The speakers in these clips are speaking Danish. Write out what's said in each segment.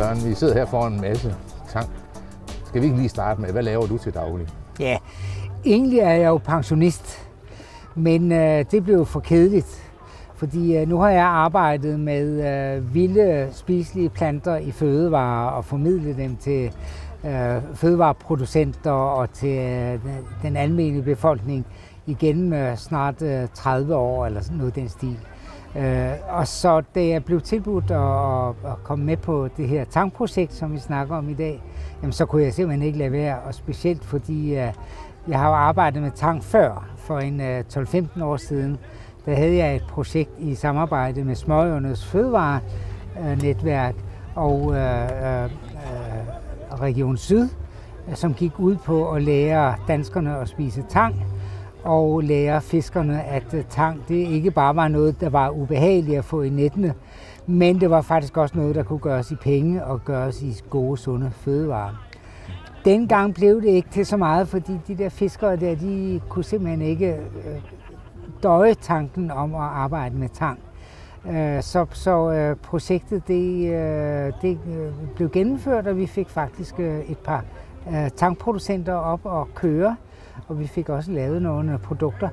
Søren, vi sidder her foran en masse tang. Skal vi ikke lige starte med, hvad laver du til daglig? Ja, egentlig er jeg jo pensionist, men øh, det blev for kedeligt. Fordi øh, nu har jeg arbejdet med øh, vilde spiselige planter i fødevarer og formidlet dem til øh, fødevareproducenter og til øh, den almindelige befolkning igennem øh, snart øh, 30 år eller sådan noget den stil. Øh, og så da jeg blev tilbudt at, at komme med på det her tankprojekt, som vi snakker om i dag, jamen, så kunne jeg simpelthen ikke lade være, og specielt fordi øh, jeg har jo arbejdet med tank før, for en øh, 12-15 år siden. Der havde jeg et projekt i samarbejde med Småøernes Fødevarenetværk og øh, øh, øh Region Syd, som gik ud på at lære danskerne at spise tang og lære fiskerne, at øh, tang det ikke bare var noget, der var ubehageligt at få i nettene, men det var faktisk også noget, der kunne gøres i penge og gøres i gode, sunde fødevarer. Dengang blev det ikke til så meget, fordi de der fiskere der, de kunne simpelthen ikke øh, døje tanken om at arbejde med tang. Øh, så, så projektet det, det blev gennemført, og vi fik faktisk et par tankproducenter op og køre og vi fik også lavet nogle produkter.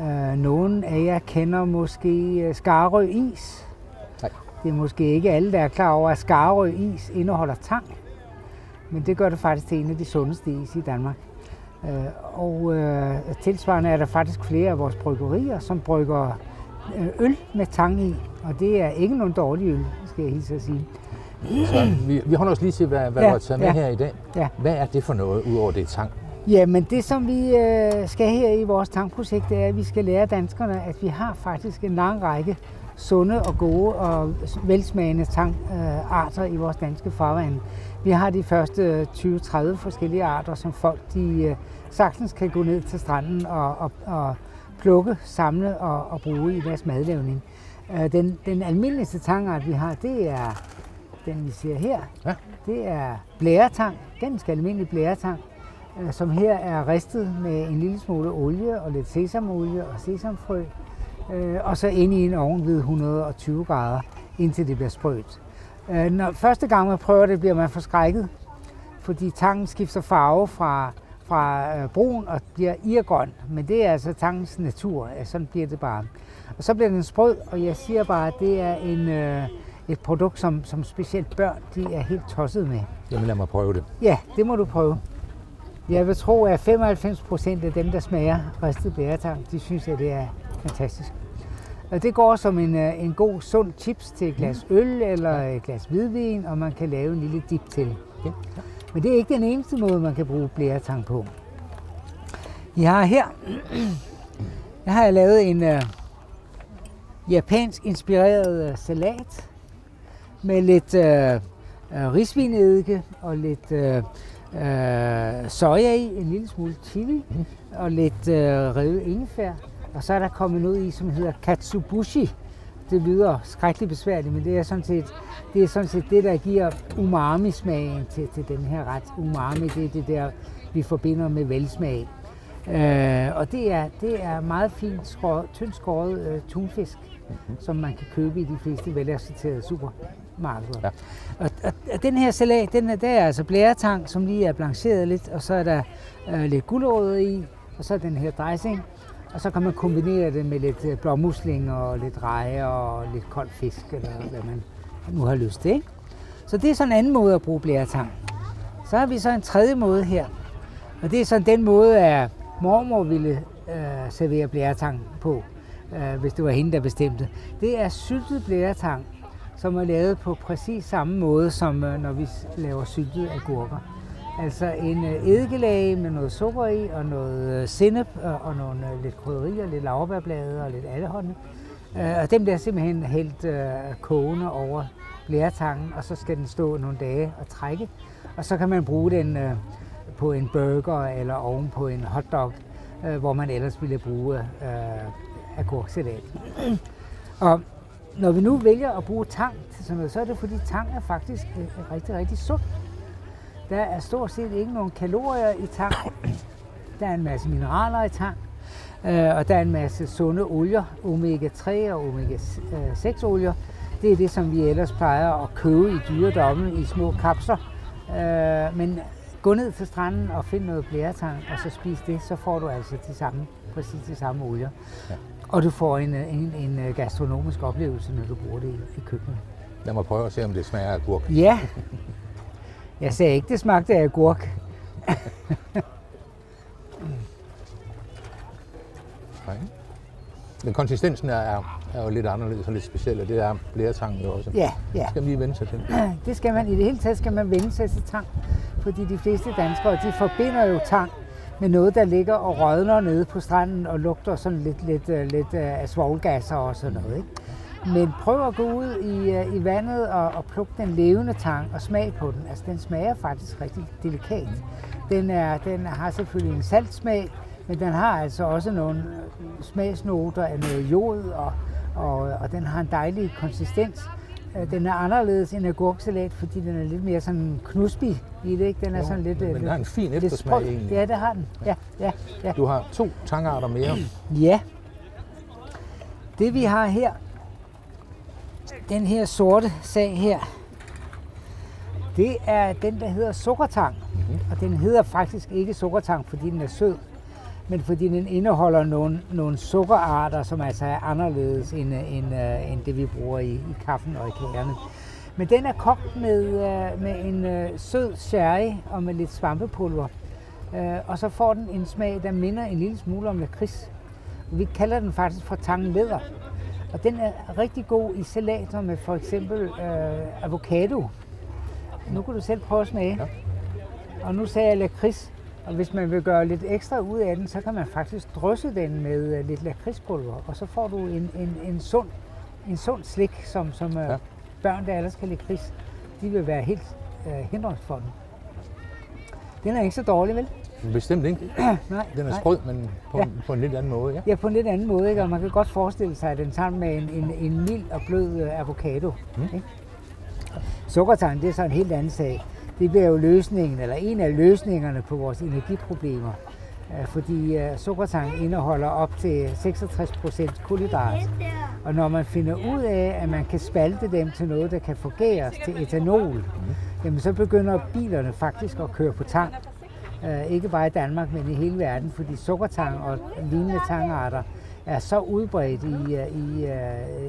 Øh, nogle af jer kender måske øh, Skarø Is. Nej. Det er måske ikke alle, der er klar over, at Skarø Is indeholder tang. Men det gør det faktisk til en af de sundeste is i Danmark. Øh, og øh, tilsvarende er der faktisk flere af vores bryggerier, som brygger øl med tang i. Og det er ikke nogen dårlig øl, skal jeg hilse at sige. Så vi, vi holder os lige til, hvad, hvad ja, du har taget med ja, her i dag. Ja. Hvad er det for noget, udover det tang? Jamen det, som vi øh, skal her i vores tankprojekt, det er, at vi skal lære danskerne, at vi har faktisk en lang række sunde og gode og velsmagende tankarter i vores danske farvand. Vi har de første 20-30 forskellige arter, som folk de øh, sagtens kan gå ned til stranden og, og, og plukke, samle og, og bruge i deres madlavning. Øh, den, den almindeligste tangart, vi har, det er den, vi ser her. Ja. Det er blæretang, ganske almindelig blæretang. Øh, som her er ristet med en lille smule olie og lidt sesamolie og sesamfrø, øh, og så ind i en ovn ved 120 grader, indtil det bliver sprødt. Øh, når første gang man prøver det, bliver man forskrækket, fordi tangen skifter farve fra, fra brun og bliver irgrøn, men det er altså tangens natur, sådan bliver det bare. Og så bliver den sprød, og jeg siger bare, at det er en, et produkt, som, som specielt børn de er helt tosset med. Jamen lad mig prøve det. Ja, det må du prøve. Jeg vil tro, at 95 procent af dem, der smager ristet bæretang, de synes, at det er fantastisk. Og det går som en, øh, en god, sund chips til et glas mm. øl eller et glas hvidvin, og man kan lave en lille dip til. Men det er ikke den eneste måde, man kan bruge blæretang på. Jeg har her jeg har lavet en uh, japansk inspireret uh, salat med lidt uh, uh, risvinedike og lidt uh, øh, soja i, en lille smule chili mm. og lidt øh, revet ingefær. Og så er der kommet noget i, som hedder katsubushi. Det lyder skrækkeligt besværligt, men det er sådan set det, er sådan set det der giver umami-smagen til, til den her ret. Umami, det er det der, vi forbinder med velsmag. Øh, og det er, det er meget fint skåret, tyndt skåret øh, tunfisk, mm-hmm. som man kan købe i de fleste velassorterede supermarkeder. Ja. Og, og, og den her salat, den er, der er altså blæretang, som lige er blancheret lidt, og så er der øh, lidt gulerødder i, og så er den her dressing. Og så kan man kombinere det med lidt øh, blåmusling og lidt reje og lidt kold fisk, eller hvad man nu har lyst til. Ikke? Så det er sådan en anden måde at bruge blæretang. Så har vi så en tredje måde her, og det er sådan den måde, at mormor ville øh, servere blæretang på, øh, hvis det var hende, der bestemte. Det er syltet blæretang, som er lavet på præcis samme måde, som øh, når vi laver syltede agurker. Altså en øh, eddikelage med noget sukker i, og noget øh, sennep, og, nogle lidt krydderier, lidt laurbærblade og lidt allehånde. Og den bliver simpelthen helt kogende over blæretangen, og så skal den stå nogle dage og trække. Og så kan man bruge den på en burger eller oven på en hotdog, hvor man ellers ville bruge agurksalat. og når vi nu vælger at bruge tang til sådan noget, så er det fordi tang er faktisk øh, rigtig, rigtig sund. Der er stort set ikke nogen kalorier i tang. Der er en masse mineraler i tang. Øh, og der er en masse sunde olier, omega-3 og omega-6 olier, det er det, som vi ellers plejer at købe i dyredomme i små kapsler. Øh, men gå ned til stranden og find noget blæretang, og så spis det, så får du altså de samme, præcis de samme olier. Ja. Og du får en, en, en gastronomisk oplevelse, når du bruger det i, i køkkenet. Lad mig prøve at se, om det smager af agurk. Ja. Jeg sagde ikke, det smagte af agurk. Nej. Men konsistensen er, er, er jo lidt anderledes og lidt speciel, og det er blæretangen jo også. Ja, ja. Skal man lige vende sig til? Det skal man. I det hele taget skal man vende sig til tang. Fordi de fleste danskere, de forbinder jo tang med noget, der ligger og rådner nede på stranden og lugter sådan lidt, lidt, øh, lidt øh, af svovlgasser og sådan noget. Ikke? Men prøv at gå ud i, øh, i vandet og, og plukke den levende tang og smag på den. Altså, den smager faktisk rigtig delikat. Den, er, den har selvfølgelig en saltsmag, men den har altså også nogle smagsnoter af noget jod, og, og, og den har en dejlig konsistens. Den er anderledes end agurksalat, fordi den er lidt mere sådan knuspig i det, ikke? Den er jo, sådan lidt... Men den har en fin eftersmag egentlig. Ja, det har den. Ja, ja, ja. Du har to tangarter mere. Ja. Det vi har her, den her sorte sag her, det er den, der hedder sukkertang. Mm-hmm. Og den hedder faktisk ikke sukkertang, fordi den er sød men fordi den indeholder nogle, nogle sukkerarter, som altså er anderledes end, end, uh, end det, vi bruger i, i kaffen og i kagerne. Men den er kogt med, uh, med en uh, sød sherry og med lidt svampepulver. Uh, og så får den en smag, der minder en lille smule om lakrids. Vi kalder den faktisk for tangleder. Og den er rigtig god i salater med for eksempel uh, avocado. Nu kan du selv prøve at smage. Ja. Og nu sagde jeg lakrids. Og hvis man vil gøre lidt ekstra ud af den, så kan man faktisk drysse den med øh, lidt lakridspulver, og så får du en, en, en, sund, en sund slik, som, som øh, ja. Børn, der ellers kan lide kris, de vil være helt uh, hindrende for den. Den er ikke så dårlig, vel? Bestemt ikke. nej, den er sprød, men på, ja. på en lidt anden måde. Ja, ja på en lidt anden måde. Ikke? Og man kan godt forestille sig, at den sammen med en, en, en mild og blød avocado. Mm. Ikke? Sukkertang, det er så en helt anden sag det bliver jo løsningen, eller en af løsningerne på vores energiproblemer. Øh, fordi øh, sukkertang indeholder op til 66 procent kulhydrat. Og når man finder ud af, at man kan spalte dem til noget, der kan fungere til etanol, jamen så begynder bilerne faktisk at køre på tang. Øh, ikke bare i Danmark, men i hele verden, fordi sukkertang og lignende tangarter er så udbredt i, i,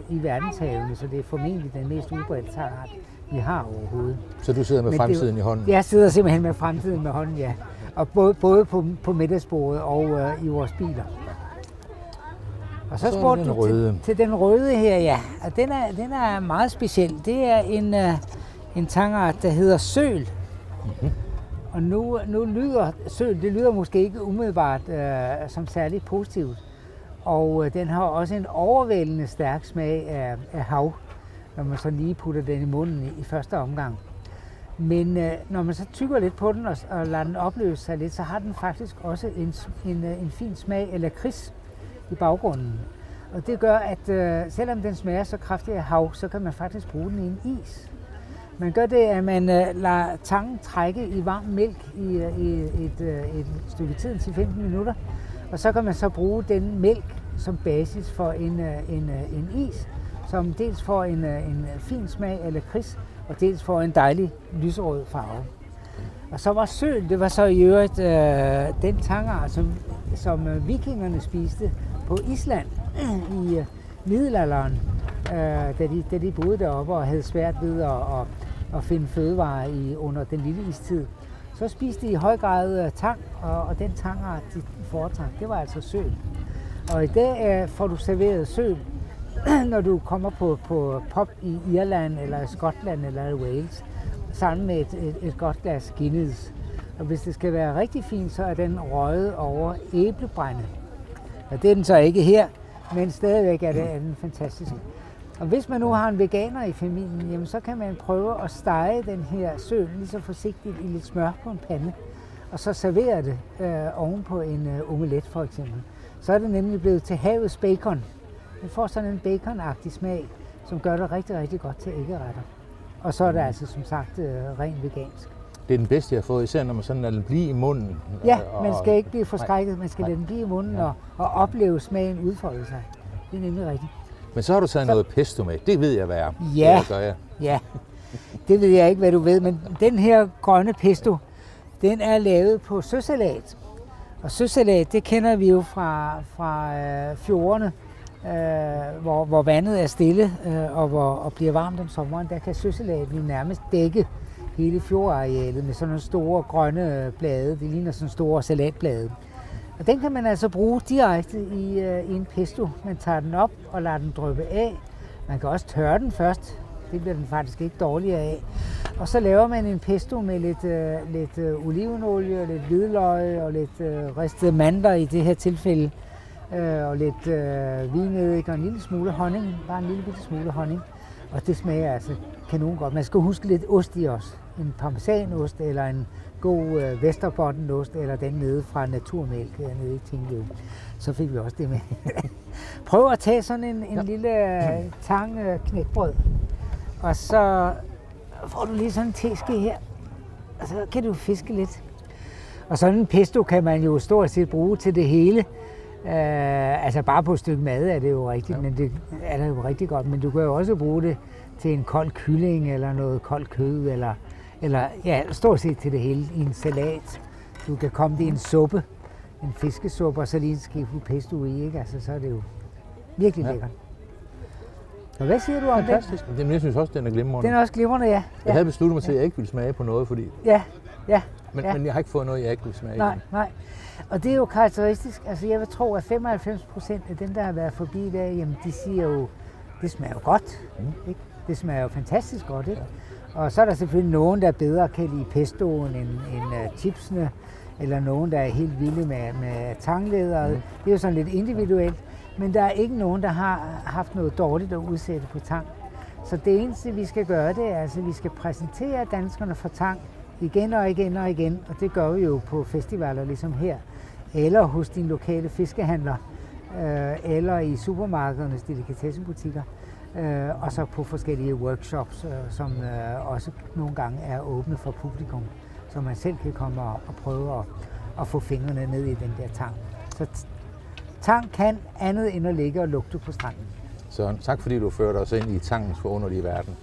i verdenshavene, så det er formentlig den mest udbredte tangart vi har overhovedet. Så du sidder med Men fremtiden det, i hånden? Jeg sidder simpelthen med fremtiden med hånden, ja. Og både, både på, på middagsbordet og uh, i vores biler. Og så, så spurgte du til, til den røde her, ja. Og den er, den er meget speciel. Det er en, uh, en tangart, der hedder søl. Mm-hmm. Og nu, nu lyder søl, det lyder måske ikke umiddelbart uh, som særligt positivt. Og uh, den har også en overvældende stærk smag af, af hav når man så lige putter den i munden i, i første omgang. Men øh, når man så tykker lidt på den og, og lader den opløse sig lidt, så har den faktisk også en, en, øh, en fin smag af lakrids i baggrunden. Og det gør, at øh, selvom den smager så kraftigt af hav, så kan man faktisk bruge den i en is. Man gør det, at man øh, lader tangen trække i varm mælk i, øh, i et, øh, et stykke tid, til 15 minutter. Og så kan man så bruge den mælk som basis for en, øh, en, øh, en is, som dels får en, øh, en øh, fin smag af lakrids, og dels får en dejlig lyserød farve. Og så var søen, det var så i øvrigt øh, den tangart, som, som øh, vikingerne spiste på Island i øh, middelalderen, øh, da, de, da de boede deroppe og havde svært ved at, at, at finde fødevarer i, under den lille istid. Så spiste de i høj grad øh, tang, og, og den tangart, de foretrak, det var altså søen. Og i dag øh, får du serveret søen når du kommer på, på pop i Irland, eller Skotland, eller Wales, sammen med et, et, et godt glas Guinness. Og hvis det skal være rigtig fint, så er den røget over æblebrænde. Og det er den så ikke her, men stadigvæk er, det, den fantastisk. Og hvis man nu har en veganer i familien, jamen, så kan man prøve at stege den her søl lige så forsigtigt i lidt smør på en pande, og så servere det øh, oven på en øh, omelet for eksempel. Så er det nemlig blevet til havets bacon. Det får sådan en baconagtig smag, som gør det rigtig, rigtig godt til æggeretter. Og så er det altså som sagt øh, rent vegansk. Det er den bedste, jeg har fået, især når man sådan lader den blive i munden. Ja, og, man skal ikke blive forskrækket, man skal lade den blive i munden ja. og, og opleve smagen udfolde sig. Det er nemlig rigtigt. Men så har du taget så... noget pesto med. Det ved jeg, hvad er. Ja. Det gør jeg. Ja, det ved jeg ikke, hvad du ved, men den her grønne pesto, den er lavet på søsalat. Og søsalat, det kender vi jo fra, fra øh, fjordene, øh, hvor, hvor vandet er stille øh, og, hvor, og bliver varmt om sommeren. Der kan søsalaten jo nærmest dække hele fjordarealet med sådan nogle store grønne blade. Det ligner sådan store salatblade. Og den kan man altså bruge direkte i, øh, i en pesto. Man tager den op og lader den dryppe af. Man kan også tørre den først. Det bliver den faktisk ikke dårligere af. Og så laver man en pesto med lidt, øh, lidt øh, olivenolie, lidt hvidløg og lidt øh, ristede mandler i det her tilfælde. Øh, og lidt øh, vinedik og en lille smule honning. Bare en lille bitte smule honning. Og det smager altså kanon godt. Man skal huske lidt ost i også. En parmesanost eller en god øh, Vesterbottenost eller den nede fra Naturmælk nede i Tinglev. Så fik vi også det med. Prøv at tage sådan en, en ja. lille øh, tang øh, knækbrød. Og så får du lige sådan en teske her. Og så kan du fiske lidt. Og sådan en pesto kan man jo stort set bruge til det hele. Uh, altså bare på et stykke mad er det jo rigtigt, ja. men det er det jo rigtig godt. Men du kan jo også bruge det til en kold kylling eller noget koldt kød, eller, eller ja, stort set til det hele i en salat. Du kan komme det i en suppe, en fiskesuppe, og så lige en skive pesto i, ikke? Altså, så er det jo virkelig ja. lækkert. Så hvad siger du om Fantastisk. den? Fantastisk. Jeg synes også, den er glimrende. Den er også glimrende, ja. Jeg havde besluttet mig til, at jeg ikke ville smage på noget, fordi... Ja, ja. Men, ja. men jeg har ikke fået noget, jeg ikke vil smage. Nej, nej. Og det er jo karakteristisk. Altså jeg vil tro, at 95 procent af dem, der har været forbi der, jamen de siger jo, det smager jo godt. Mm. Ikke? Det smager jo fantastisk godt. Ikke? Ja. Og så er der selvfølgelig nogen, der bedre kan lide pestoen end, end uh, chipsene, eller nogen, der er helt vilde med, med tanglederet. Mm. Det er jo sådan lidt individuelt. Men der er ikke nogen, der har haft noget dårligt at udsætte på tang. Så det eneste, vi skal gøre, det er, altså, at vi skal præsentere danskerne for tang igen og igen og igen. Og det gør vi jo på festivaler ligesom her. Eller hos din lokale fiskehandler. Øh, eller i supermarkedernes delikatessebutikker. Øh, og så på forskellige workshops, øh, som øh, også nogle gange er åbne for publikum. Så man selv kan komme og, og prøve at, at få fingrene ned i den der tang. Så Tang kan andet end at ligge og lugte på stranden. Så tak fordi du førte os ind i tangens forunderlige verden.